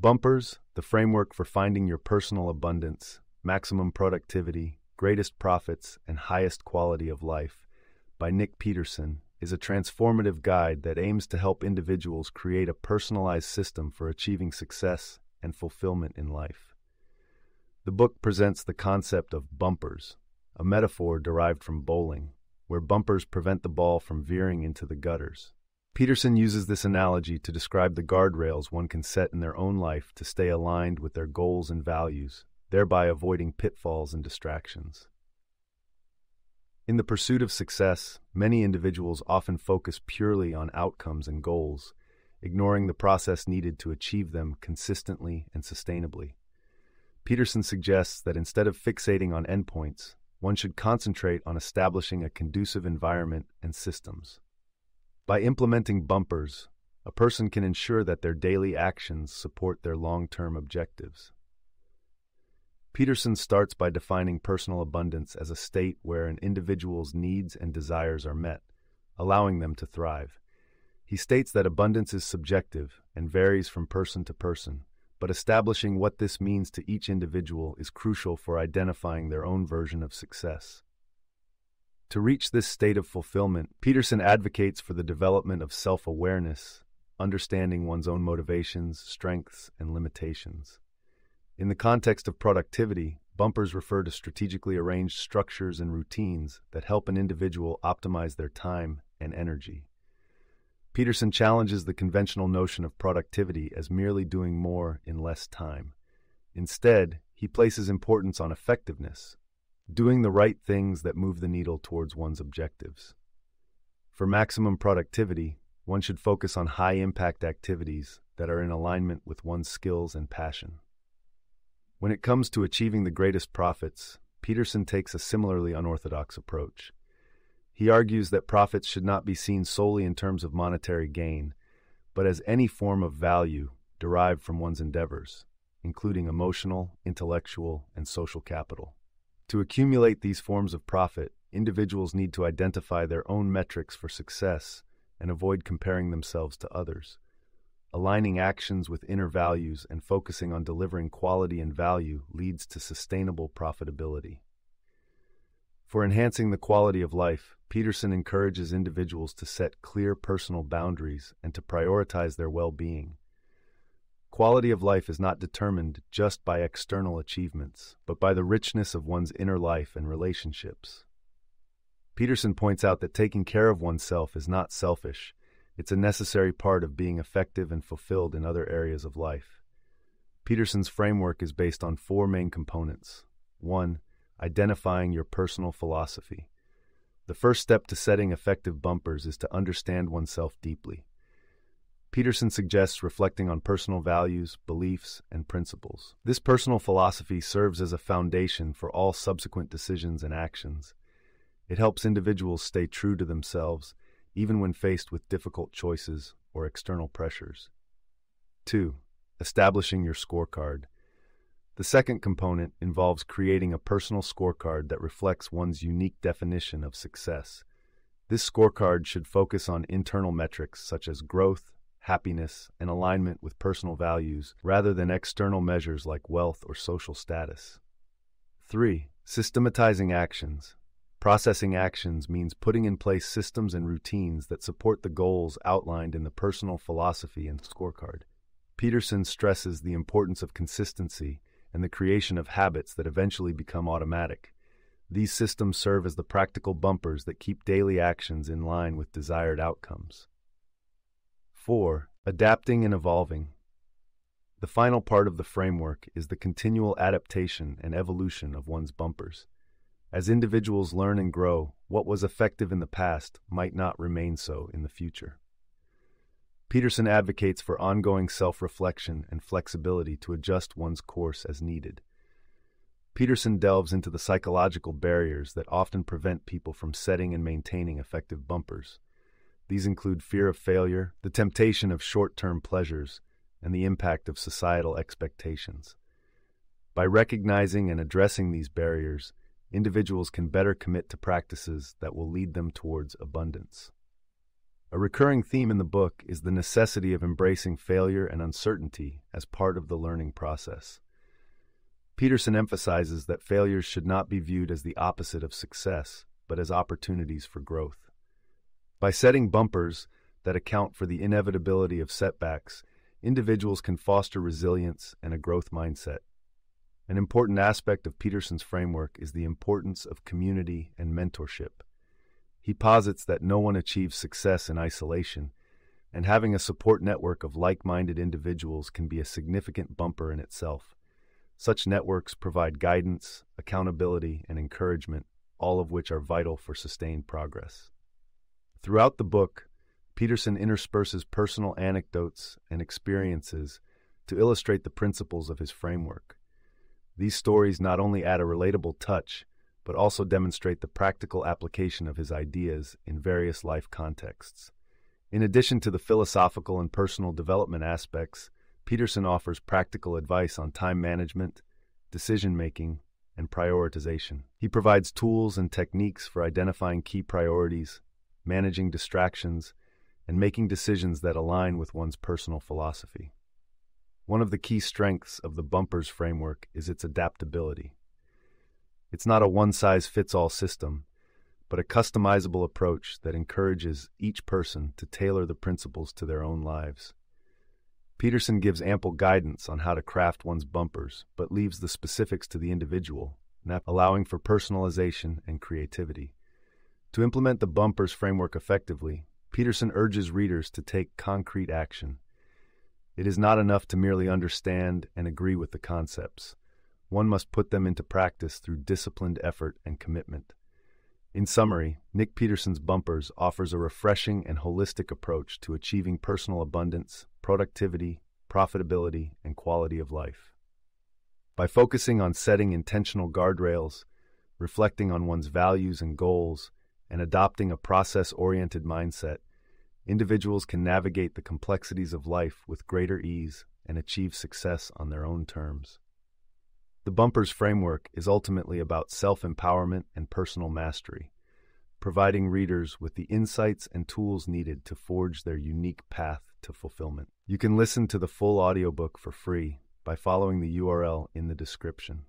Bumpers, the framework for finding your personal abundance, maximum productivity, greatest profits, and highest quality of life, by Nic Peterson, is a transformative guide that aims to help individuals create a personalized system for achieving success and fulfillment in life. The book presents the concept of bumpers, a metaphor derived from bowling, where bumpers prevent the ball from veering into the gutters. Peterson uses this analogy to describe the guardrails one can set in their own life to stay aligned with their goals and values, thereby avoiding pitfalls and distractions. In the pursuit of success, many individuals often focus purely on outcomes and goals, ignoring the process needed to achieve them consistently and sustainably. Peterson suggests that instead of fixating on endpoints, one should concentrate on establishing a conducive environment and systems. By implementing bumpers, a person can ensure that their daily actions support their long term objectives. Peterson starts by defining personal abundance as a state where an individual's needs and desires are met, allowing them to thrive. He states that abundance is subjective and varies from person to person, but establishing what this means to each individual is crucial for identifying their own version of success. To reach this state of fulfillment, Peterson advocates for the development of self awareness, understanding one's own motivations, strengths, and limitations. In the context of productivity, bumpers refer to strategically arranged structures and routines that help an individual optimize their time and energy. Peterson challenges the conventional notion of productivity as merely doing more in less time. Instead, he places importance on effectiveness, doing the right things that move the needle towards one's objectives. For maximum productivity, one should focus on high impact activities that are in alignment with one's skills and passion. When it comes to achieving the greatest profits, Peterson takes a similarly unorthodox approach. He argues that profits should not be seen solely in terms of monetary gain, but as any form of value derived from one's endeavors, including emotional, intellectual, and social capital. To accumulate these forms of profit, individuals need to identify their own metrics for success and avoid comparing themselves to others. Aligning actions with inner values and focusing on delivering quality and value leads to sustainable profitability. For enhancing the quality of life, Peterson encourages individuals to set clear personal boundaries and to prioritize their well being. Quality of life is not determined just by external achievements, but by the richness of one's inner life and relationships. Peterson points out that taking care of oneself is not selfish, it's a necessary part of being effective and fulfilled in other areas of life. Peterson's framework is based on four main components. 1. Identifying your personal philosophy. The first step to setting effective bumpers is to understand oneself deeply. Peterson suggests reflecting on personal values, beliefs, and principles. This personal philosophy serves as a foundation for all subsequent decisions and actions. It helps individuals stay true to themselves even when faced with difficult choices or external pressures. 2. Establishing your scorecard. The second component involves creating a personal scorecard that reflects one's unique definition of success. This scorecard should focus on internal metrics such as growth, happiness, and alignment with personal values rather than external measures like wealth or social status. 3. Systematizing actions. Processing actions means putting in place systems and routines that support the goals outlined in the personal philosophy and scorecard. Peterson stresses the importance of consistency and the creation of habits that eventually become automatic. These systems serve as the practical bumpers that keep daily actions in line with desired outcomes. 4. Adapting and evolving. The final part of the framework is the continual adaptation and evolution of one's bumpers. As individuals learn and grow, what was effective in the past might not remain so in the future. Peterson advocates for ongoing self reflection and flexibility to adjust one's course as needed. Peterson delves into the psychological barriers that often prevent people from setting and maintaining effective bumpers. These include fear of failure, the temptation of short term pleasures, and the impact of societal expectations. By recognizing and addressing these barriers, individuals can better commit to practices that will lead them towards abundance. A recurring theme in the book is the necessity of embracing failure and uncertainty as part of the learning process. Peterson emphasizes that failures should not be viewed as the opposite of success, but as opportunities for growth. By setting bumpers that account for the inevitability of setbacks, individuals can foster resilience and a growth mindset. An important aspect of Peterson's framework is the importance of community and mentorship. He posits that no one achieves success in isolation, and having a support network of like minded individuals can be a significant bumper in itself. Such networks provide guidance, accountability, and encouragement, all of which are vital for sustained progress. Throughout the book, Peterson intersperses personal anecdotes and experiences to illustrate the principles of his framework. These stories not only add a relatable touch, but also demonstrate the practical application of his ideas in various life contexts. In addition to the philosophical and personal development aspects, Peterson offers practical advice on time management, decision making, and prioritization. He provides tools and techniques for identifying key priorities, managing distractions, and making decisions that align with one's personal philosophy. One of the key strengths of the bumpers framework is its adaptability. It's not a one size fits all system, but a customizable approach that encourages each person to tailor the principles to their own lives. Peterson gives ample guidance on how to craft one's bumpers, but leaves the specifics to the individual, allowing for personalization and creativity. To implement the bumpers framework effectively, Peterson urges readers to take concrete action. It is not enough to merely understand and agree with the concepts. One must put them into practice through disciplined effort and commitment. In summary, Nic Peterson's Bumpers offers a refreshing and holistic approach to achieving personal abundance, productivity, profitability, and quality of life. By focusing on setting intentional guardrails, reflecting on one's values and goals, and adopting a process oriented mindset, individuals can navigate the complexities of life with greater ease and achieve success on their own terms. The Bumpers framework is ultimately about self empowerment and personal mastery, providing readers with the insights and tools needed to forge their unique path to fulfillment. You can listen to the full audiobook for free by following the URL in the description.